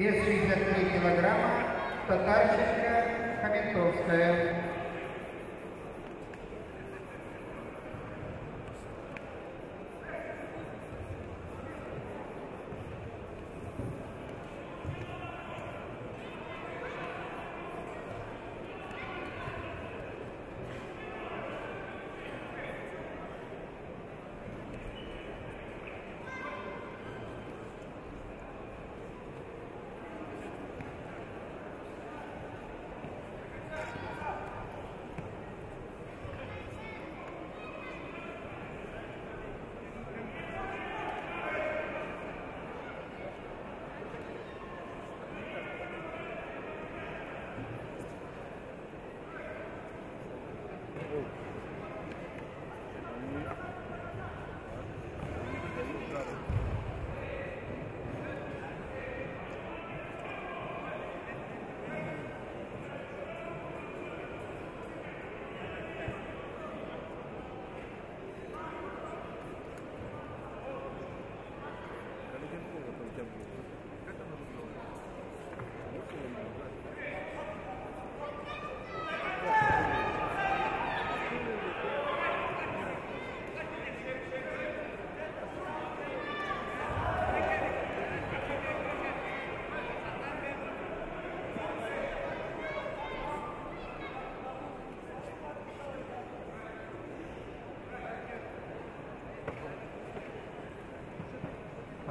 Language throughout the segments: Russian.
Вес 63 килограмма. Татарченко, Хаментовская. Oh.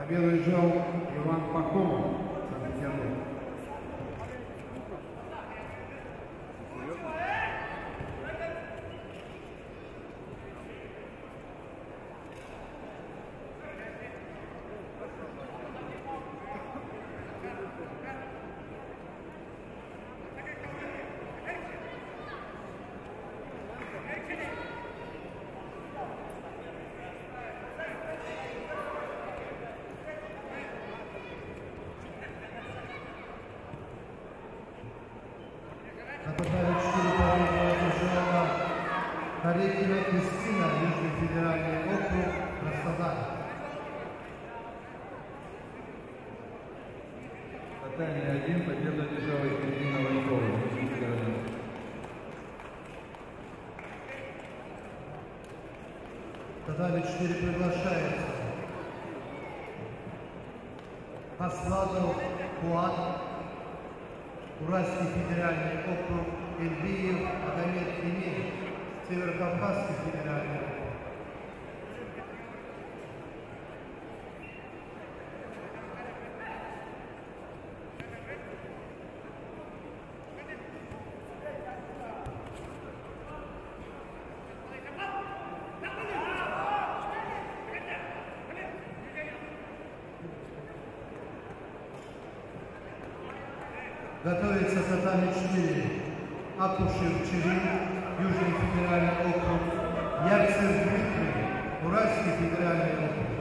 Победу взял Иван Пахомов, Санкт-Петербург. Нападали 4 победы Жена Харекина Кристина, Южный федеральный округ, Краснодар. Татария 1, победа Лежава Екатерина округ. Татами 4 приглашается. Асладов Хуан, Уральский федеральный округ, Эльбиев Агамед Емель, Северокавказский федеральный Готовится татами 4. Акушев Чирин, Южный федеральный округ. Ярцев Дмитрий, Уральский федеральный округ.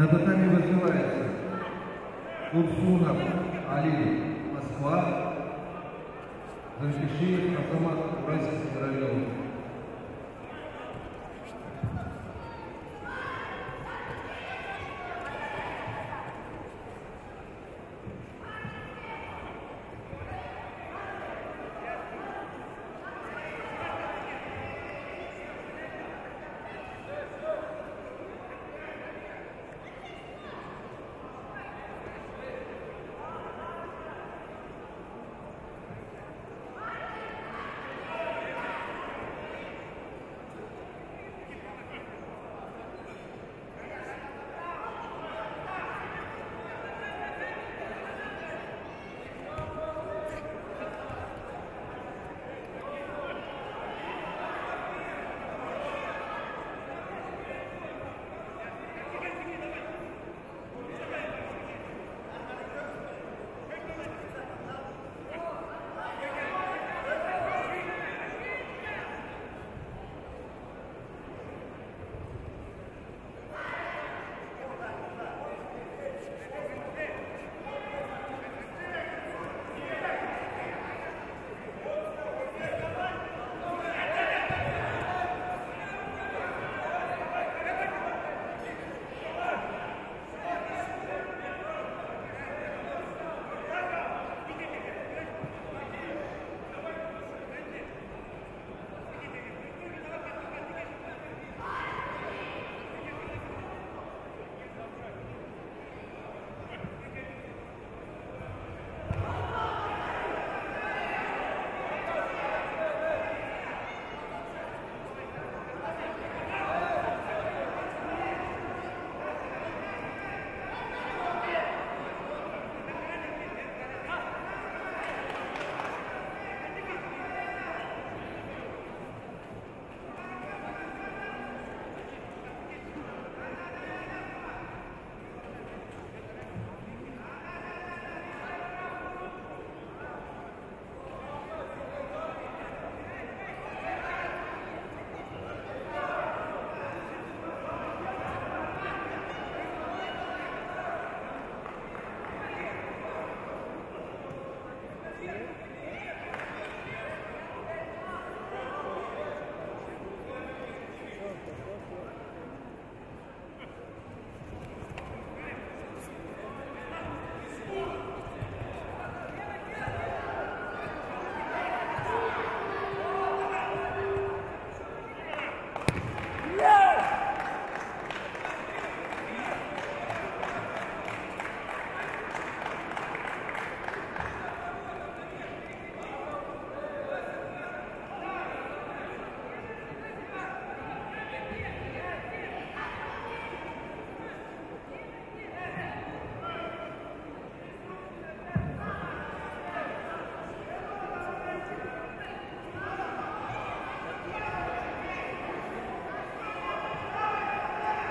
На татами вызывается Урсунов Али, Москва, Зампишиев Азамат,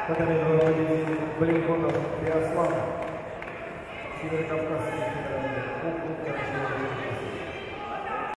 Каталинова победитель Блинкотов Ярослав, Северокавказский федеральный округ, Карачаево,